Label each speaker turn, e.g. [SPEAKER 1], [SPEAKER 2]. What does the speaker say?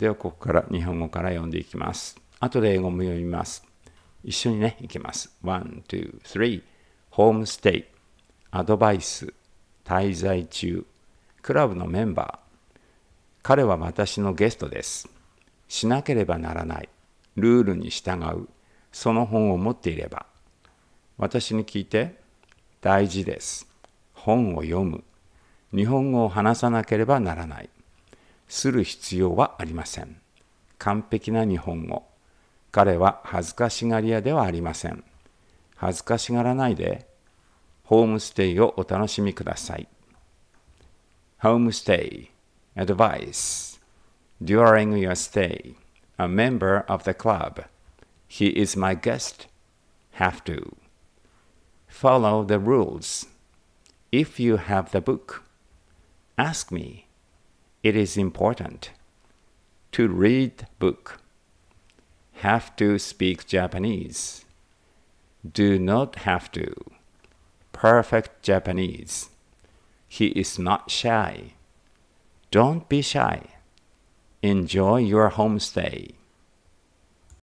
[SPEAKER 1] では、ここから日本語から読んでいきます。後で英語も読みます。一緒にね、いきます。one, two, three, ホームステイ、アドバイス、滞在中、クラブのメンバー。彼は私のゲストです。しなければならない。ルールに従う。その本を持っていれば。私に聞いて、大事です。本を読む。日本語を話さなければならない。する必要はありません。完璧な日本語。彼は恥ずかしがり屋ではありません。恥ずかしがらないで、ホームステイをお楽しみください。Homestay Advice During your stay, a member of the club, he is my guest, have to follow the rules. If you have the book, ask me. It is important to read book. Have to speak Japanese. Do not have to. Perfect Japanese. He is not shy. Don't be shy. Enjoy your homestay.